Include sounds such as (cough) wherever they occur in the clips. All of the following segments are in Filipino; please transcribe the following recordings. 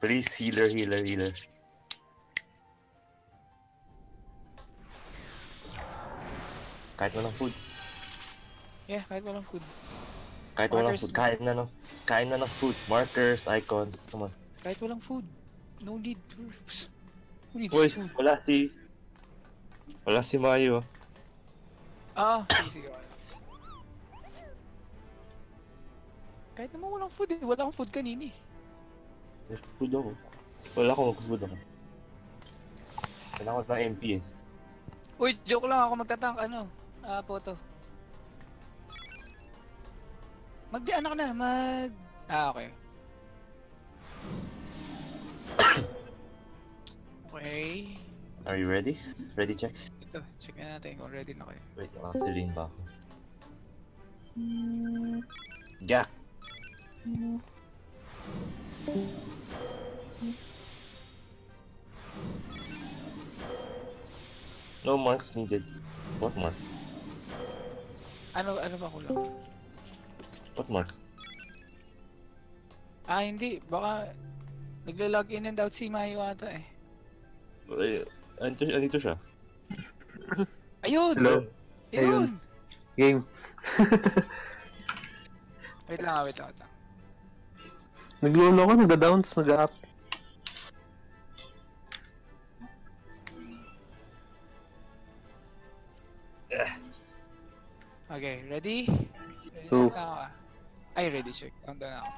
Please, healer, healer, healer. Kahit walang food. Yeah, kahit walang food. Kahit walang Markers. food. Kain na ng, kain na ng food. Markers, icons. Come on. Kahit walang food. No need for... Who needs Uy, food? wala si... Wala si Mayo. Ah, (coughs) sige, sige. Kahit naman walang food eh. Wala akong food kanina eh. May food ako. Wala akong mag-food ako. Kailangan ko ng MP eh. Uy, joke lang ako magtatank. Ano? Ah, photo. Mag di anak na, mag... Ah, okay. (coughs) okay. Are you ready? Ready check? Ito, check na natin kung ready na kayo. Wait, nakasilin ba ako? Yeah! No marks needed. What marks? Ano, ano ba kulang? What marks? Ah, hindi. Baka nagla-log in and out si Mayo ata eh. Ay, andito, andito siya. (laughs) Ayun! Hello? Ayun! Game. (laughs) Wait lang, ah, wait lang, wait lang. Naglolo ko, nagda-downs, nag-up. Okay, ready? Ready Go. check na ah. Ay, ready check. Countdown na ako.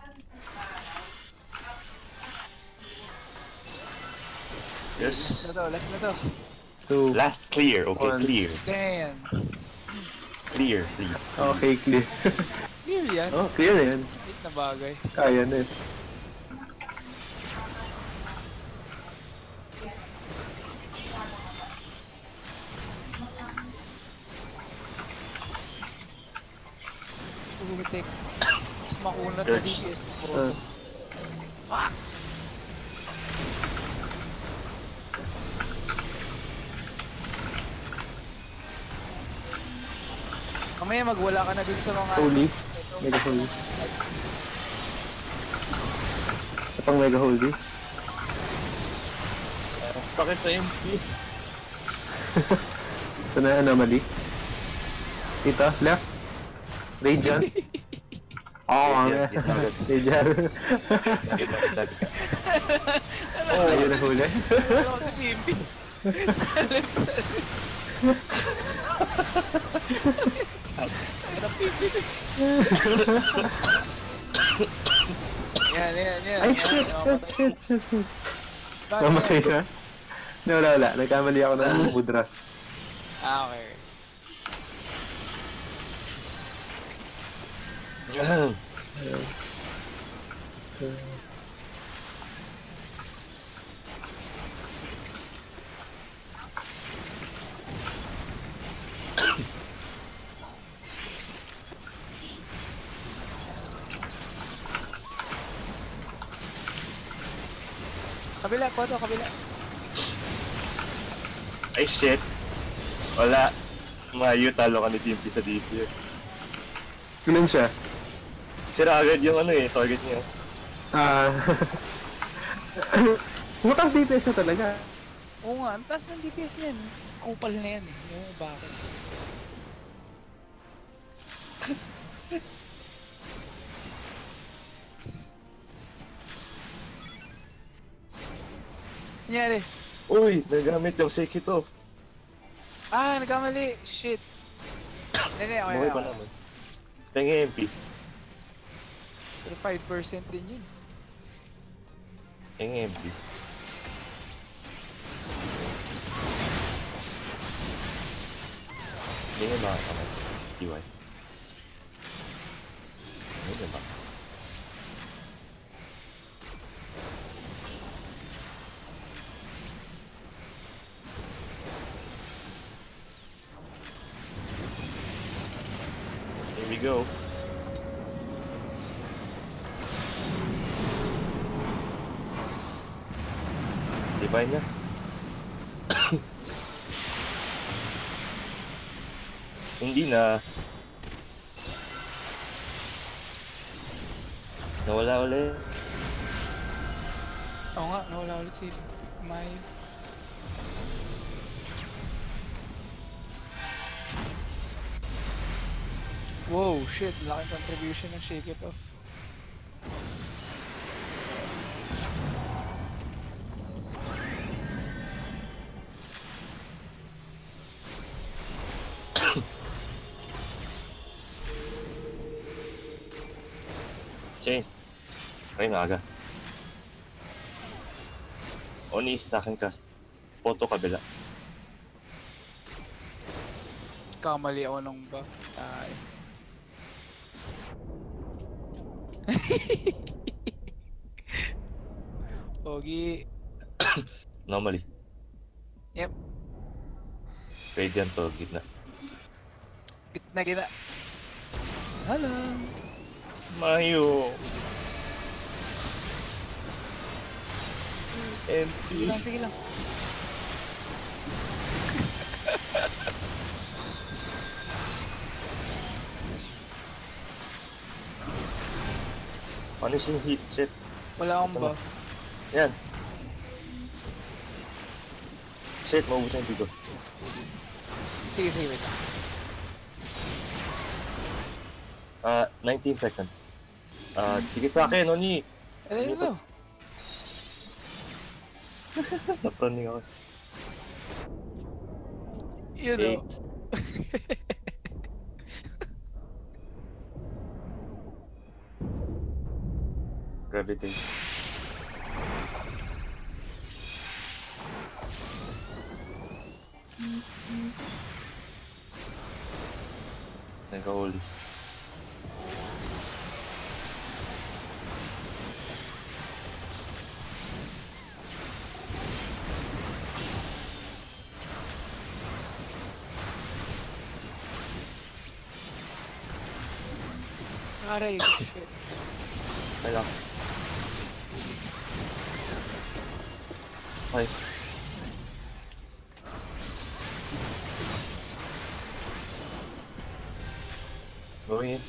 Yes. Last na to, last na to. Two. Last clear. Okay, One. clear. Dance! Clear, please. Okay, clear. Clear yan. oh, clear na yan. Wait na bagay. Kaya na eh. Pumitik. Mas makunat na Urge. DPS. Bro. Ah. Fuck! Kamaya magwala ka na dun sa mga... Holy. Mega holy. Isa pang mega holy. Mas bakit sa MP? (laughs) Ito na anomaly. Dito, left. Radiant. (laughs) Oo, oh, Radiant, nga. Radiant. Radiant. Oh, ayun na huli. Wala ko si Pimpi. Ano Pimpi? Yan, yan, yan. Ay, Yan, shit, yan, shit, shit, shit, shit. Bakit? Namatay na. No, wala, wala. Nagkamali ako ng mudra. Ah, okay. Kabila, photo, kabila. Ay shit. Wala. Mayo talo ka ni Timpi sa DPS. Ganun siya. Sira agad yung ano eh, target niya. Ah. (laughs) Mataas DPS na talaga. Oo nga, ang taas ng DPS niyan. Kupal na yan eh. Oo, bakit? (laughs) Nangyari. Uy, nagamit yung Shake It Off. Ah, nagkamali. Shit. (coughs) Hindi, okay, Okay okay. pa naman. Pengen MP. Pero 5% din yun. Pengen MP. Hindi nga makakamay. TY. Hindi ba? Here we go. Divine na. Hindi na. Nawala ulit. Oo nga, nawala ulit si Mayo. Wow, shit, laki contribution ng Shake It Off. Chain. Ay, maaga. Oni, sa akin ka. Photo kabila. Kamali ako ng buff. Ay. (laughs) Pogi. (coughs) Normally. Yep. Radiant to, gitna. Gitna gitna. Hello. Mayo. Sige Empty. lang, sige lang. (laughs) Punishing heat, shit. Wala akong na. buff. Yan. Shit, maubusan yung dito. Sige, sige, wait. Ah, 19 seconds. Ah, tigit sa akin, Oni. Ano (laughs) ito? Naturning ako. Yun o. Eight. (laughs) Gravitate. Nagka-holy. Aray, shit. Kaya. Five. Going in.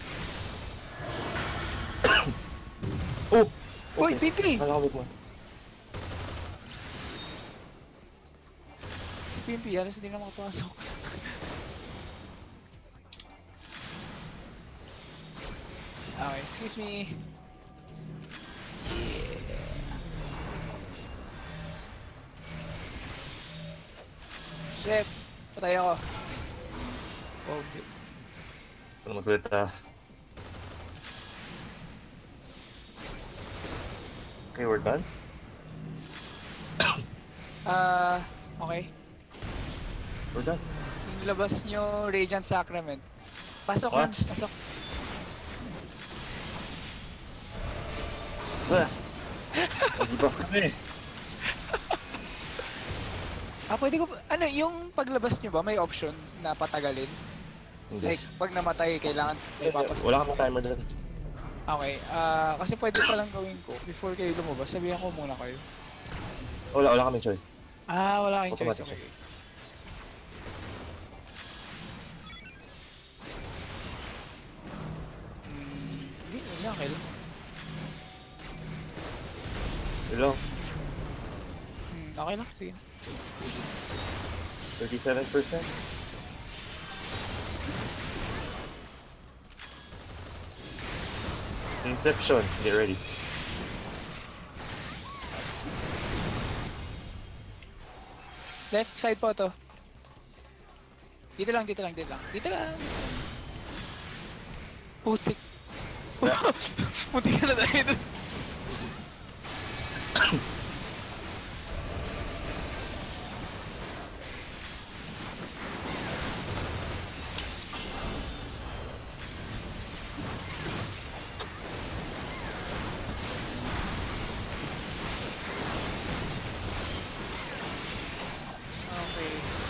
oh! Uy, Pipi! Kala ko wait mo. Si Pimpi, halos hindi na makapasok. Okay, excuse me. Yeah. Shit! Patay ako. Oh, Ano magsulit ah. Okay, we're done. (coughs) Ah, okay. We're done. Yung labas nyo, Radiant Sacrament. Pasok? What? pasok. Nag-buff kami. Ah, pwede ko, ano, yung paglabas nyo ba, may option na patagalin? Hindi. Like, pag namatay, kailangan may papasok. Wala kang timer dun. Okay, ah, kasi pwede pa lang gawin ko, before kayo lumabas, sabihan ko muna kayo. Wala, wala kaming choice. Ah, wala kayong choice. Automatic Okay. Hmm, Hello? Hmm, okay lang, sige. 37%? Inception, get ready. Left side po to. Dito lang, dito lang, dito lang. Dito lang. Putik. (laughs) Putik ka na tayo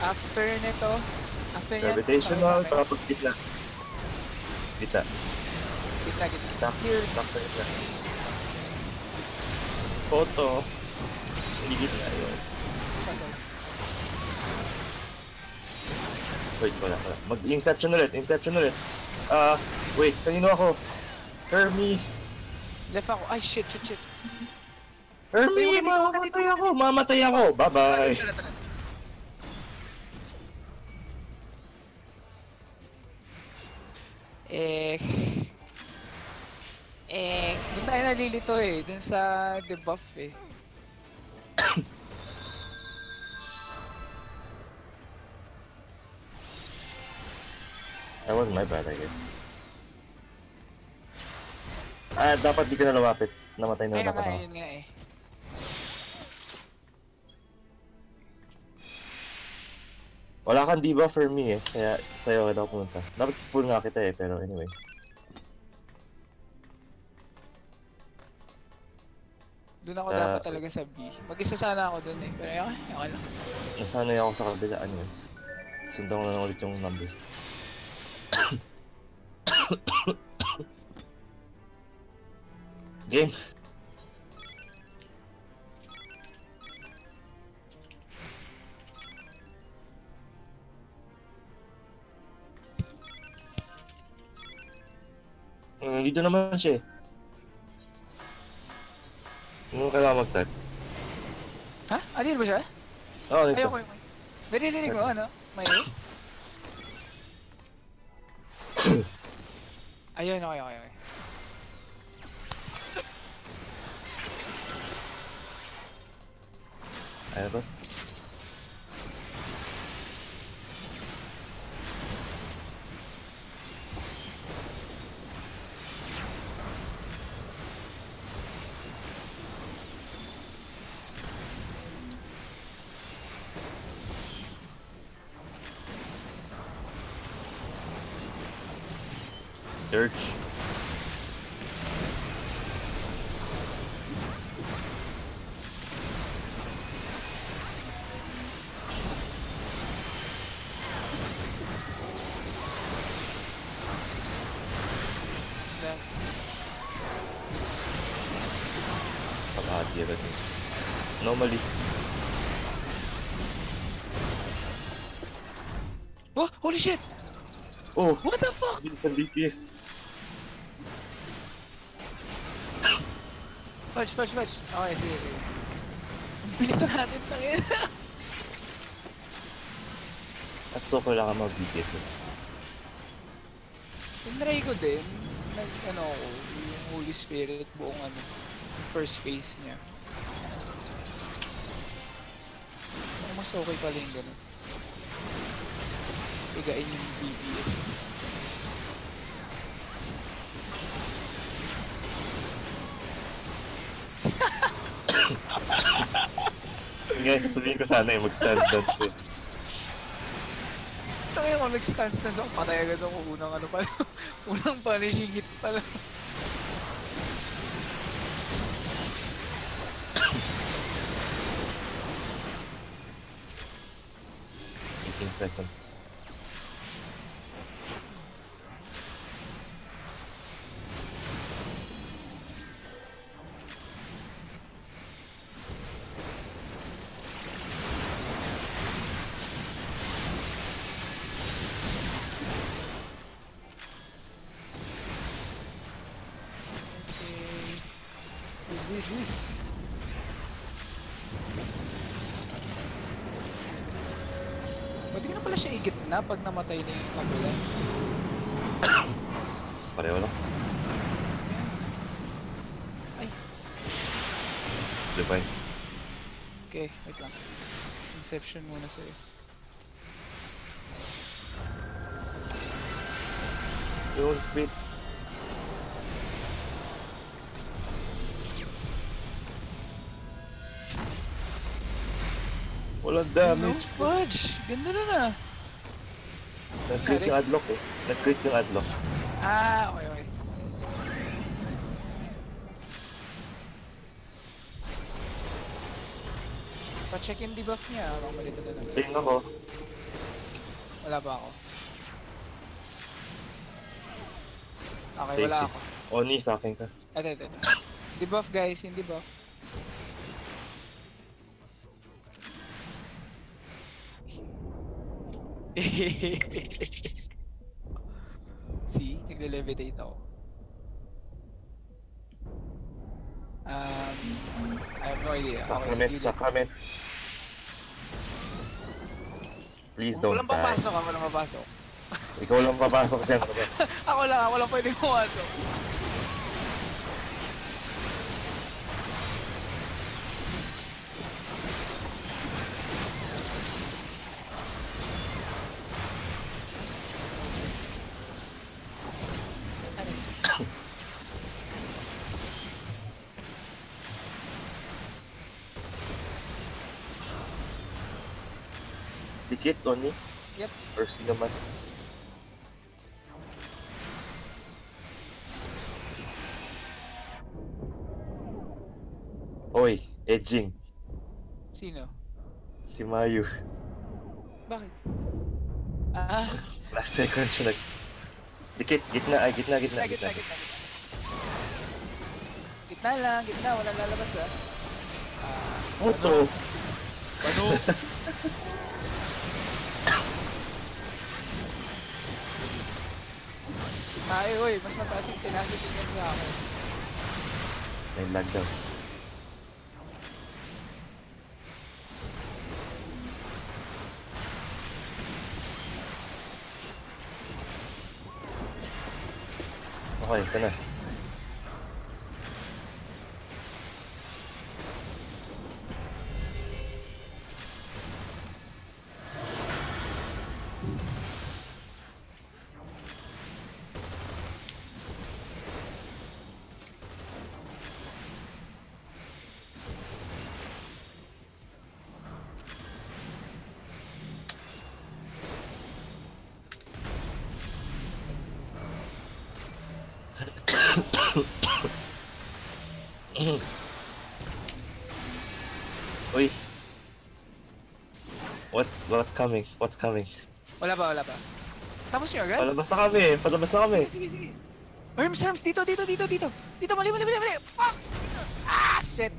After nito, after yan, Gravitational, tapos gitna. Gitna. Gitna, gitna. Stop. Here. Stop sa gitna. Photo. Hindi gitna yun. Wait, wala, wala. Mag-inception ulit, inception ulit. Ah, wait, kanino ako? Hermie. Left ako. Ay, shit, shit, shit. Hermie, mamamatay ako! Mamatay ako! Bye-bye! Eh... Eh, doon tayo nalilito eh, dun sa debuff eh. That was my bad, I guess. Ah, dapat di ka na lumapit. Namatay na Kaya dapat ako. yun nga eh. Wala kang diba for me eh. Kaya sa'yo ako pumunta. Dapat full nga kita eh, pero anyway. Doon ako Ah. dapat talaga sa B. Mag-isa sana ako doon eh, pero okay, okay lang. Nasanay ako sa kabila, anyway. Sundan ko lang ulit yung number. (coughs) Game. Uh, dito naman siya eh. Ano kailangan mag-type? Ha? Ah, dito ba siya? Oo, oh, dito. Ayoko, ayoko. Naririnig mo, ano? May (coughs) Ayun, okay, okay, okay. Ayaw to? Pag-ahati. Normally. Oh, holy shit! Oh! What the fuck? Fudge, fudge, fudge. Okay, sige, sige. Bilis natin sa akin. As so, kailangan mag-DPS eh. Tinry ko din, nag, ano ako, yung Holy Spirit, buong ano, first phase niya. Mas okay pala yung ganun. Bigain yung DPS. Ngayon, sasabihin ko sana eh, mag-stand dance ko. Tangin ko, nag-stance stance ako, patay agad ako, unang ano pala, (laughs) unang punishing hit pala. Siya igit na pag namatay na yung kabila. (coughs) Pareho lang. Ay, Divine. okay, wait lang. Inception muna sa'yo. Yung wait. Walang No damage. fudge! Ganda na na! Nag-crit yung adlock eh. Nag-crit yung adlock. Ah, okay, okay. Pa-check yung debuff niya, baka malito na lang. Same ako. Wala ba ako? Okay, wala Stasis. ako. Oni, sa akin ka. Ito, ito, ito. Debuff guys, yung debuff. (laughs) See, nagle-levitate ako. Um, I have no idea. Okay, Sacrament, sige. sacrament. Please don't Walang die. papasok ako, walang papasok. Ikaw lang papasok dyan. (laughs) Ako lang, ako lang pwede pumasok. Dikit, Tony. Yep. Mercy naman. Oy, edging. Sino? Si Mayu. Bakit? (laughs) Ah, Last second siya nag... Dikit, gitna, ay gitna, gitna, gitna, gitna, gitna. gitna. Gitna lang, gitna, walang lalabas ah. Ano to? Ano? Ay, oy, mas mataas yung tinasitingin niya ako. May lag daw. Okay, ito na. Uy. What's what's coming? What's coming? Wala pa, wala pa. Tapos nyo agad? Palabas na kami, palabas na kami. Sige, sige, sige. Herms, dito, dito, dito, dito. Dito, mali, mali, mali, mali. Fuck! Ah, shit.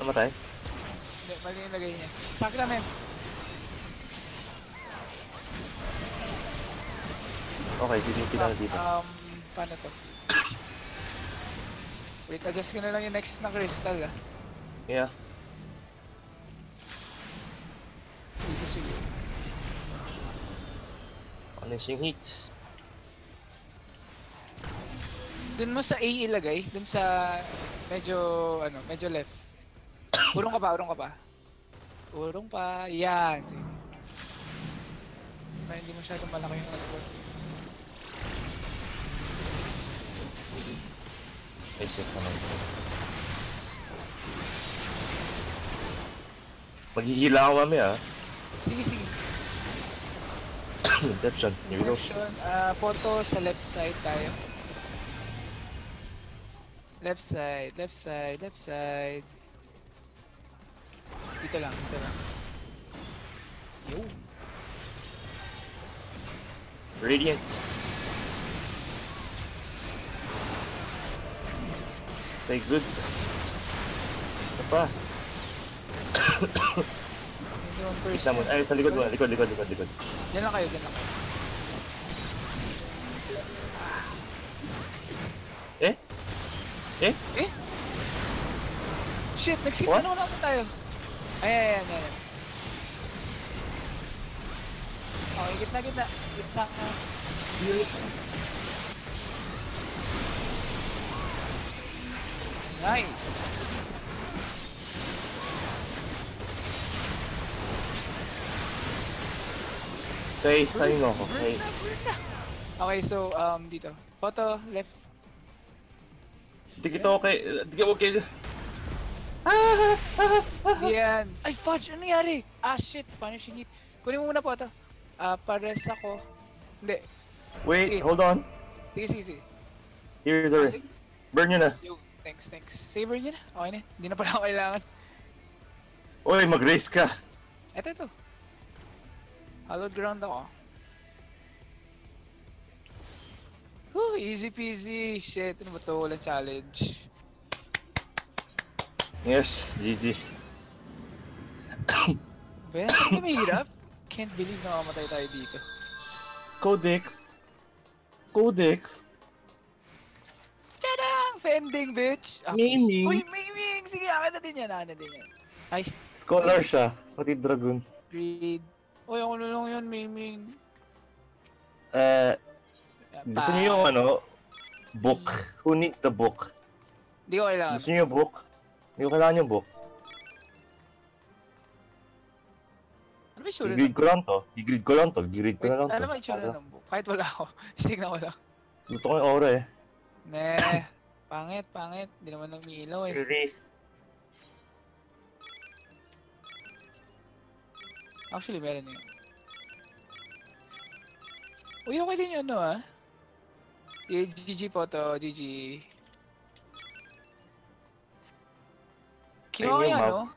Namatay? Hindi, mali yung lagay niya. Sacrament. Okay, silipin na dito. Um, paano to? Wait, adjust ko na lang yung next na crystal ah. Yeah. Dito sige. Punishing heat. Dun mo sa A ilagay, dun sa medyo, ano, medyo left. Urong ka pa, urong ka pa. Urong pa, yan. Sige. Para hindi masyadong malaki yung ano ko. Shit naman. Maghihila ako mami ah. Sige, sige. Inception. (coughs) Here we go. Inception, ah, photo sa left side tayo. Left side, left side, left side. Dito lang, dito lang. Yo. Radiant. Take good. Ano pa? (coughs) Kita mo. Ay, sa likod mo. Likod, likod, likod, likod. Diyan lang kayo, diyan lang kayo. Eh? Eh? Eh? Shit, nag-skip ano naman tayo? Ay, ay, ay, ay, ay. Okay, gitna, gitna. Gitsa Nice. Okay, signing ako. Okay. Okay, so, um, dito. Photo, left. Hindi kita okay. Hindi ka okay. Yan. Ay, fudge! Ano nangyari? Ah, shit. Punishing hit. Kunin mo muna po ito. Ah, pares ako. Hindi. Wait, Sige. hold on. Sige, sige, sige. Here's the rest. Burn nyo na. Yo, thanks, thanks. Saber niya na. Okay na. Hindi na pala ako kailangan. Uy, mag-race ka. Ito, ito. Hallowed ground ako. Whew, easy peasy. Shit, ano ba to? Walang challenge. Yes, GG. Yan? (coughs) Ano mahirap? Can't believe na mamatay tayo dito. Codex. Codex. Tadang! Fending, bitch! Ah, Miming. Uy, Miming! sige. Akin na din yan. Akin na din yan. Ay, Scholar siya, pati dragon. greed. Uy, ako na lang yun, Miming. Eh, gusto niyo yung ano, book. Who needs the book? Hindi ko kailangan. Gusto niyo yung book? Hindi ko kailangan yung book. Ano ba yung sure I-grid ko lang to. I-grid ko lang to. I-grid ko na lang to. ano ba yung sure ng book? Kahit wala ako. Tignan ko lang. Gusto ko yung aura eh. Ne, pangit, pangit. Hindi naman umiilaw eh. Really? Actually, meron yun. Uy, okay din yun, no, ah? GG po to, GG. Kinuha ko yung ano? (coughs)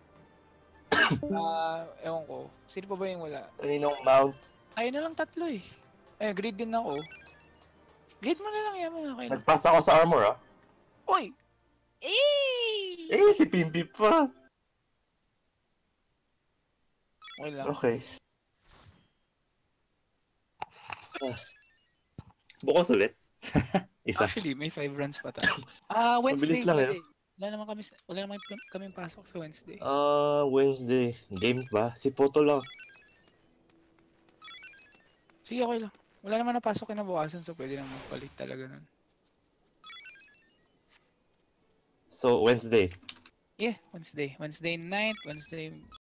Ah, ewan ko. Sino pa ba yung wala? Kaninong mount? Ayun na lang tatlo eh. Eh, grid din ako. Grid mo na lang yaman, okay na. Nagpass ako sa armor ah. Uy! Eh! Eh, si Pimpi pa. Okay lang. Okay. Ah. Bukos ulit. (laughs) Isa. Actually, may 5 runs pa tayo. (coughs) Ah, Wednesday. Mabilis lang, pwede. Wala naman kami, wala naman kami pasok sa Wednesday. Ah, Wednesday. Game ba? Si Poto lang. Sige, okay lang. Wala naman napasok kinabukasan, so pwede naman magpalit talaga nun. So, Wednesday. Yeah, Wednesday. Wednesday night, Wednesday